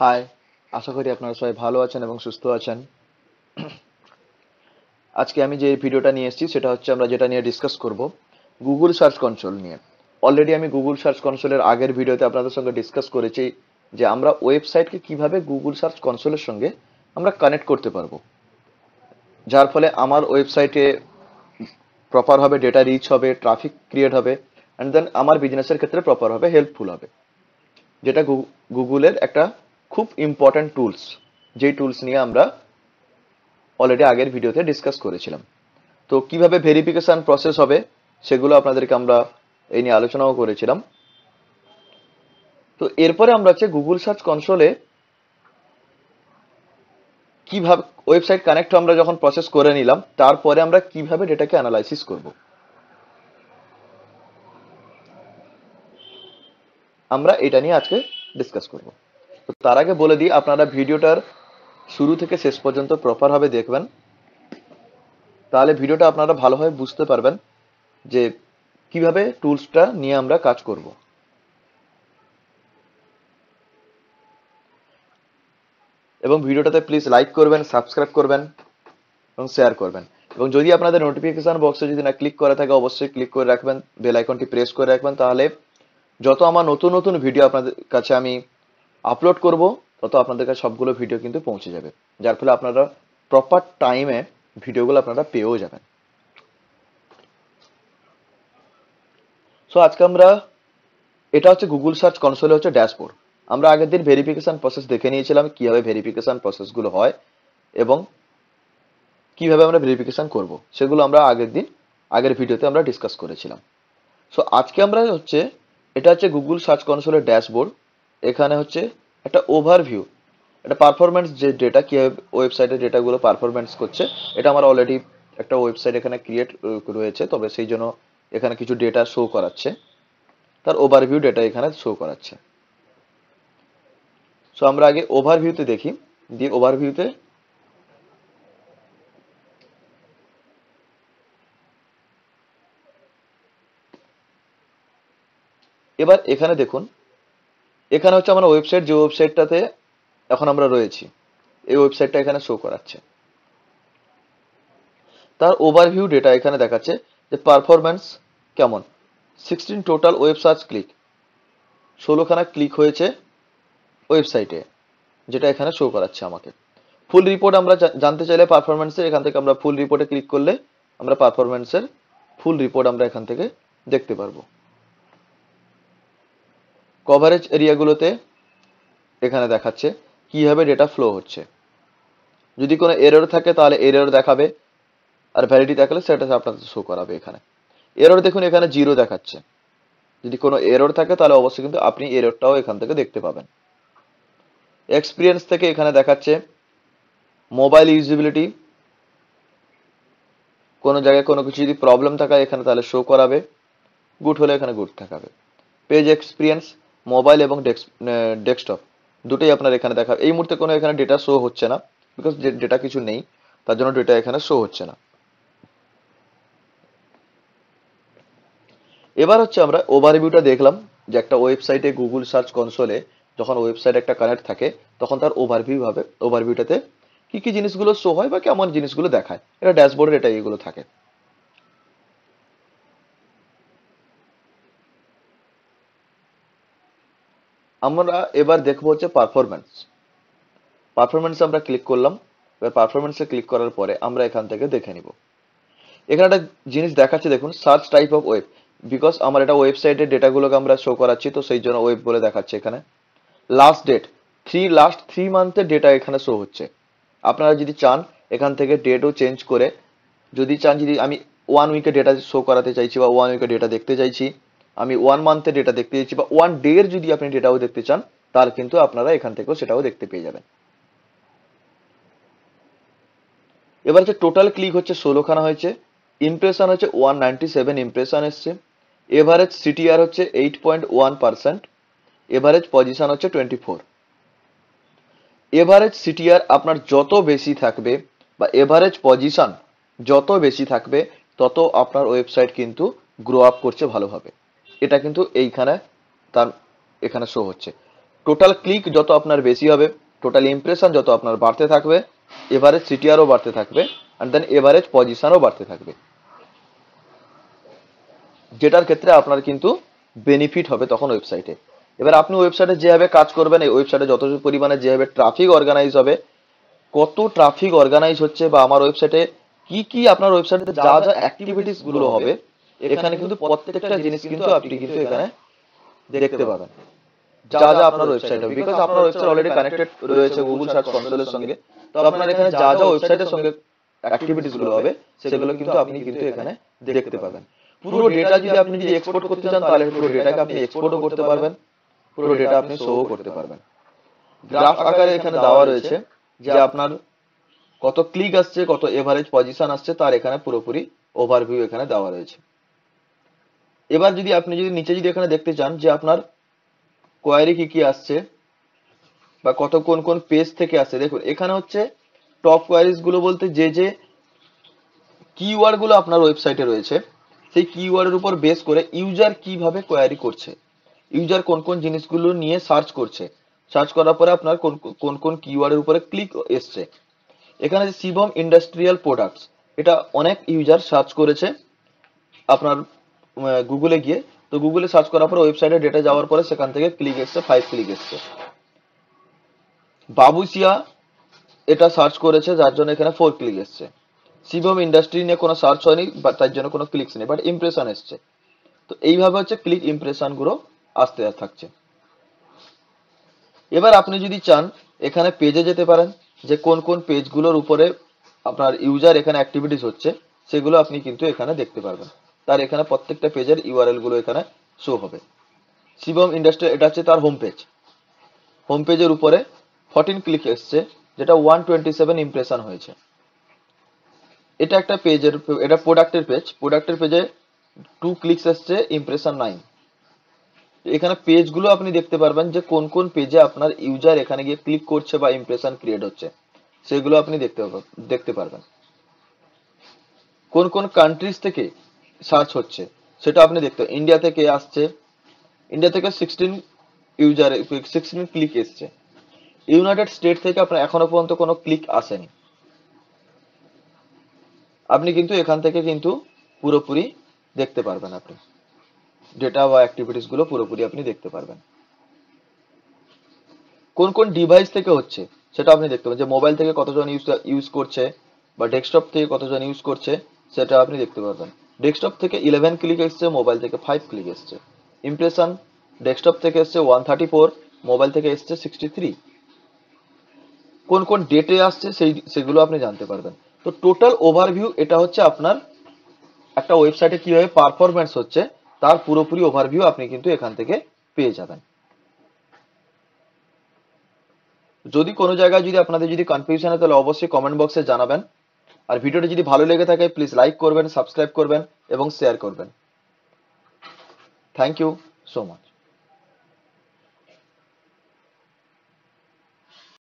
High আশা করি আপনারা সবাই ভালো আছেন এবং সুস্থ আছেন। আজকে আমি যে ভিডিওটা নিয়ে এসেছি, সেটা হচ্ছে আমরা যেটা নিয়ে ডিসকাস করব গুগল সার্চ কনসোল নিয়ে। অলরেডি আমি গুগল সার্চ কনসোলের আগের ভিডিওতে আপনাদের সঙ্গে ডিসকাস করেছি যে আমরা ওয়েবসাইটকে কীভাবে গুগল সার্চ কনসোলের সঙ্গে আমরা কানেক্ট করতে পারব। যার ফলে আমার ওয়েবসাইটে প্রপার হবে ডেটা রিচ হবে ট্রাফিক ক্রিয়েট হবে অ্যান্ড দেন আমার বিজনেসের ক্ষেত্রে প্রপার হবে হেল্পফুল হবে। যেটা গুগলের একটা খুব ইম্পর্ট্যান্ট টুলস যেই টুলস নিয়ে আমরা অলরেডি আগের ভিডিওতে ডিসকাস করেছিলাম। তো কীভাবে ভেরিফিকেশন প্রসেস হবে, সেগুলো আপনাদেরকে আমরা এই নিয়ে আলোচনাও করেছিলাম। তো এরপরে আমরা হচ্ছে গুগল সার্চ কনসোলে কীভাবে ওয়েবসাইট কানেক্ট আমরা যখন প্রসেস করে নিলাম, তারপরে আমরা কীভাবে ডেটাকে অ্যানালাইসিস করব। আমরা এটা নিয়ে আজকে ডিসকাস করব। তো তার আগে বলে দিই, আপনারা ভিডিওটার শুরু থেকে শেষ পর্যন্ত প্রপারভাবে দেখবেন। তাহলে ভিডিওটা আপনারা ভালোভাবে বুঝতে পারবেন যে কীভাবে টুলসটা নিয়ে আমরা কাজ করব। এবং ভিডিওটাতে প্লিজ লাইক করবেন সাবস্ক্রাইব করবেন এবং শেয়ার করবেন। এবং যদি আপনাদের নোটিফিকেশন বক্সে যদি না ক্লিক করা থাকে, অবশ্যই ক্লিক করে রাখবেন বেল আইকনটি প্রেস করে রাখবেন, তাহলে যত আমার নতুন নতুন ভিডিও আপনাদের কাছে আমি আপলোড করব, তত আপনাদের কাছে সবগুলো ভিডিও কিন্তু পৌঁছে যাবে। যার ফলে আপনারা প্রপার টাইমে ভিডিওগুলো আপনারা পেয়েও যাবেন। সো আজকে আমরা, এটা হচ্ছে গুগল সার্চ কনসোলে হচ্ছে ড্যাশবোর্ড আমরা আগের দিন ভেরিফিকেশান প্রসেস দেখে নিয়েছিলাম কীভাবে ভেরিফিকেশন প্রসেসগুলো হয় এবং কীভাবে আমরা ভেরিফিকেশান করব। সেগুলো আমরা আগের দিন, আগের ভিডিওতে আমরা ডিসকাস করেছিলাম। সো আজকে আমরা হচ্ছে, এটা হচ্ছে গুগল সার্চ কনসোলের ড্যাশবোর্ড এখানে হচ্ছে একটা ওভারভিউ একটা পারফরমেন্স যে ডেটা কীভাবে ওয়েবসাইটের ডেটাগুলো পারফরমেন্স করছে, এটা আমার অলরেডি একটা ওয়েবসাইট এখানে ক্রিয়েট রয়েছে, তবে সেই জন্য এখানে কিছু ডেটা শো করাচ্ছে। তার ওভারভিউ ডেটা এখানে শো করাচ্ছে। সো আমরা আগে ওভারভিউতে দেখি, দিয়ে ওভারভিউতে এবার এখানে দেখুন এখানে হচ্ছে আমার ওয়েবসাইট যে ওয়েবসাইটটাতে এখন আমরা রয়েছি, এই ওয়েবসাইটটা এখানে শো করাচ্ছে। তার ওভারভিউ ডেটা এখানে দেখাচ্ছে যে পারফরম্যান্স কেমন। Sixteen total web search click ষোলোখানা click হয়েছে ওয়েবসাইটে যেটা এখানে শো করাচ্ছে আমাকে। ফুল রিপোর্ট আমরা জানতে চাইলে পারফরমেন্সের এখান থেকে আমরা ফুল রিপোর্টে ক্লিক করলে আমরা পারফরমেন্সের ফুল রিপোর্ট আমরা এখান থেকে দেখতে পারব। কভারেজ এরিয়াগুলোতে এখানে দেখাচ্ছে কীভাবে ডেটা ফ্লো হচ্ছে। যদি কোনো এরর থাকে তাহলে এরর দেখাবে আর ভ্যালিডি থাকলে সেটা আপনাদের শো করাবে এখানে। এরর দেখুন, এখানে জিরো দেখাচ্ছে। যদি কোনো এরর থাকে তাহলে অবশ্যই কিন্তু আপনি এররটাও এখান থেকে দেখতে পাবেন। এক্সপিরিয়েন্স থেকে এখানে দেখাচ্ছে মোবাইল ইউজিবিলিটি কোনো জায়গায় কোনো কিছু যদি প্রবলেম থাকে এখানে তাহলে শো করাবে। গুড হলে এখানে গুড থাকাবে। পেজ এক্সপিরিয়েন্স মোবাইল এবং ডেস্কটপ। দুটোই আপনার এখানে দেখা, এই মুহূর্তে কোনো এখানে ডেটা শো হচ্ছে না বিকজ ডেটা কিছু নেই, তার জন্য ডেটা এখানে শো হচ্ছে না। এবার হচ্ছে আমরা ওভারভিউটা দেখলাম, যে একটা ওয়েবসাইটে গুগল সার্চ কনসোলে যখন ওয়েবসাইট একটা কানেক্ট থাকে, তখন তার ওভারভিউ হবে ওভারভিউটাতে কি কি জিনিসগুলো শো হয় বা কেমন জিনিসগুলো দেখায়। এটা ড্যাশবোর্ডের এটা এইগুলো থাকে। আমরা এবার দেখব হচ্ছে পারফরমেন্স পারফরমেন্স আমরা ক্লিক করলাম, এবার পারফরমেন্সে ক্লিক করার পরে আমরা এখান থেকে দেখে নিব। এখানে একটা জিনিস দেখাচ্ছে, দেখুন search type of web because আমার এটা ওয়েবসাইটের ডেটাগুলোকে আমরা শো করাচ্ছি, তো সেই জন্য ওয়েব বলে দেখাচ্ছে এখানে। Last date three last three মান্থের data এখানে শো হচ্ছে। আপনারা যদি চান, এখান থেকে ডেটও চেঞ্জ করে, যদি চান, যদি আমি ওয়ান উইকের ডেটা শো করাতে চাইছি বা ওয়ান উইকের ডেটা দেখতে চাইছি আমি ওয়ান মান্থের ডেটা দেখতে চাইছি বা ওয়ান ডের যদি আপনি ডেটাও দেখতে চান, তার কিন্তু আপনারা এখান থেকেও সেটাও দেখতে পেয়ে যাবেন। এবার হচ্ছে টোটাল ক্লিক হচ্ছে ষোলোখানা হয়েছে ইমপ্রেশন হচ্ছে ওয়ান নাইনটি সেভেন ইমপ্রেশন এসছে এভারেজ সিটিআর হচ্ছে eight point one percent average position হচ্ছে টোয়েন্টি ফোর এভারেজ সিটিআর আপনার যত বেশি থাকবে, বা এভারেজ পজিশন যত বেশি থাকবে, তত আপনার ওয়েবসাইট কিন্তু গ্রো আপ করছে ভালোভাবে। এটা কিন্তু এইখানে তার এখানে শো হচ্ছে। টোটাল ক্লিক যত আপনার বেশি হবে টোটাল ইমপ্রেশন যত আপনার বাড়তে থাকবে এভারেজ সিটিআরও বাড়তে থাকবে অ্যান্ড দেন এভারেজ পজিশনও বাড়তে থাকবে। যেটার ক্ষেত্রে আপনার কিন্তু বেনিফিট হবে তখন ওয়েবসাইটে এবার আপনি ওয়েবসাইটে যেভাবে কাজ করবেন, এই ওয়েবসাইটে যত পরিমাণে যেভাবে ট্রাফিক অর্গানাইজ হবে, কত ট্রাফিক অর্গানাইজ হচ্ছে বা আমার ওয়েবসাইটে কি কি আপনার ওয়েবসাইটে যা যা অ্যাক্টিভিটিসগুলো হবে এখানে কিন্তু প্রত্যেকটা জিনিস কিন্তু আপনি কিন্তু এখানে দেখতে পাবেন। যা যা আপনার ওয়েবসাইট হবে। বিকজ আপনার ওয়েবসাইট অলরেডি কানেক্টেড রয়েছে গুগল সার্চ কনসোলের সঙ্গে। তো আপনার এখানে যা যা ওয়েবসাইটের সঙ্গে অ্যাক্টিভিটিসগুলো হবে সেগুলো কিন্তু আপনি কিন্তু এখানে দেখতে পাবেন। পুরো ডেটা যদি আপনি যদি এক্সপোর্ট করতে চান তাহলে পুরো ডেটাকে আপনি এক্সপোর্টও করতে পারবেন। পুরো ডেটা আপনি শো করতে পারবেন গ্রাফ আকারে এখানে দেওয়া রয়েছে যে আপনার কত ক্লিক আসছে কত এভারেজ পজিশন আসছে তার এখানে পুরোপুরি ওভারভিউ এখানে দেওয়া রয়েছে এবার যদি আপনি যদি নিচে যদি এখানে দেখতে চান যে আপনার কোয়ারি কি কি আসছে বা কত কোন কোন পেজ থেকে আসছে, দেখুন, এখানে হচ্ছে টপ কোয়ারিজগুলো বলতে যে যে কিওয়ার্ডগুলো আপনার ওয়েবসাইটে রয়েছে, সেই কিওয়ার্ডের উপর বেস করে ইউজার কীভাবে কোয়ারি করছে ইউজার কোন কোন জিনিসগুলো নিয়ে সার্চ করছে সার্চ করার পরে আপনার কোন কোন কোন কিওয়ার্ডের উপরে ক্লিক এসছে। এখানে যে শিবম ইন্ডাস্ট্রিয়াল প্রোডাক্টস এটা অনেক ইউজার সার্চ করেছে, আপনার গুগলে গিয়ে, তো গুগলে সার্চ করার পরে ওয়েবসাইটে ডেটা যাওয়ার পরে সেখান থেকে ক্লিক এসছে ফাইভ ক্লিক এসছে। বাবুসিয়া এটা সার্চ করেছে, যার জন্য এখানে ফোর ক্লিক এসছে। শিবম ইন্ডাস্ট্রি নিয়ে কোনো সার্চ হয়নি বা তার জন্য কোনো ক্লিকস নেই বাট ইমপ্রেশন এসছে। তো এইভাবে হচ্ছে ক্লিক ইমপ্রেশনগুলো আসতে থাকছে। এবার আপনি যদি চান, এখানে পেজে যেতে পারেন, যে কোন কোন পেজগুলোর উপরে আপনার ইউজার এখানে অ্যাক্টিভিটিস হচ্ছে, সেগুলো আপনি কিন্তু এখানে দেখতে পারবেন। তার এখানে প্রত্যেকটা পেজের ইউআরএলগুলো এখানে শো হবে। শিবম ইন্ডাস্ট্রি এটা হচ্ছে তার হোম পেজ হোম পেজের উপরে ফর্টিন ক্লিক এসছে, যেটা ওয়ান টোয়েন্টি সেভেন ইমপ্রেশন হয়েছে। এটা একটা পেজের এটা প্রোডাক্টের পেজ প্রোডাক্টের পেজে টু ক্লিকস এসছে ইমপ্রেশন নাইন এখানে পেজগুলো আপনি দেখতে পারবেন যে কোন কোন পেজে আপনার ইউজার এখানে গিয়ে ক্লিক করছে বা ইমপ্রেশন ক্রিয়েট হচ্ছে। সেগুলো আপনি দেখতে দেখতে পারবেন। কোন কোন কান্ট্রিজ থেকে সার্চ হচ্ছে। সেটা আপনি দেখতে ইন্ডিয়া থেকে আসছে। ইন্ডিয়া থেকে সিক্সটিন ইউজার সিক্সটিন ক্লিক এসছে। ইউনাইটেড স্টেট থেকে আপনার এখনও পর্যন্ত কোনো ক্লিক আসেনি। আপনি কিন্তু এখান থেকে কিন্তু পুরোপুরি দেখতে পারবেন আপনি। ডেটা বা অ্যাক্টিভিটিসগুলো পুরোপুরি আপনি দেখতে পারবেন। কোন কোন ডিভাইস থেকে হচ্ছে, সেটা আপনি দেখতে পাবেন যে মোবাইল থেকে কতজন ইউজ ইউজ করছে বা ডেস্কটপ থেকে কতজন ইউজ করছে, সেটা আপনি দেখতে পারবেন। ডেস্কটপ থেকে ইলেভেন ক্লিক এসছে মোবাইল থেকে ফাইভ ক্লিক এসছে। ইমপ্রেশন ডেস্কটপ থেকে এসছে ওয়ান থার্টি ফোর মোবাইল থেকে এসছে সিক্সটি থ্রি কোন কোন ডেটে আসছে সেই, সেগুলো আপনি জানতে পারবেন। তো টোটাল ওভারভিউ এটা হচ্ছে আপনার একটা ওয়েবসাইটে কীভাবে পারফরমেন্স হচ্ছে, তার পুরোপুরি ওভারভিউ আপনি কিন্তু এখান থেকে পেয়ে যাবেন। যদি কোনো জায়গায় যদি আপনাদের যদি কনফিউশন হয়, তাহলে অবশ্যই কমেন্ট বক্সে জানাবেন। আর ভিডিওটি যদি ভালো লেগে থাকে প্লিজ লাইক করবেন সাবস্ক্রাইব করবেন এবং শেয়ার করবেন। Thank you so much